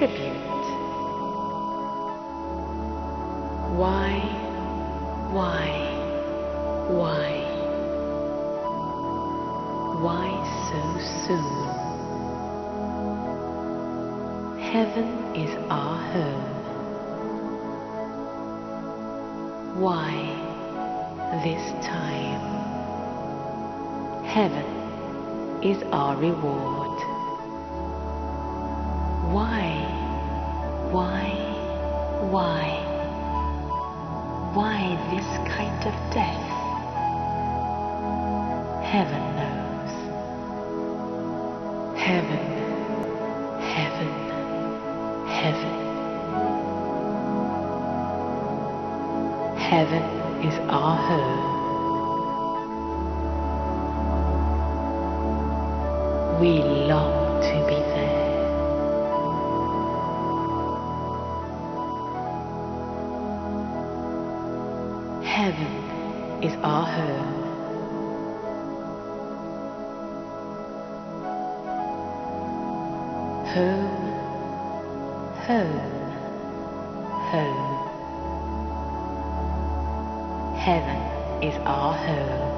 tribute. Why, why, why, why so soon? Heaven is our home. Why this time? Heaven is our reward. Why, why, why, why this kind of death? Heaven knows. Heaven, heaven, heaven. Heaven is our home. We long to be Heaven is our home. Home, home, home. Heaven is our home.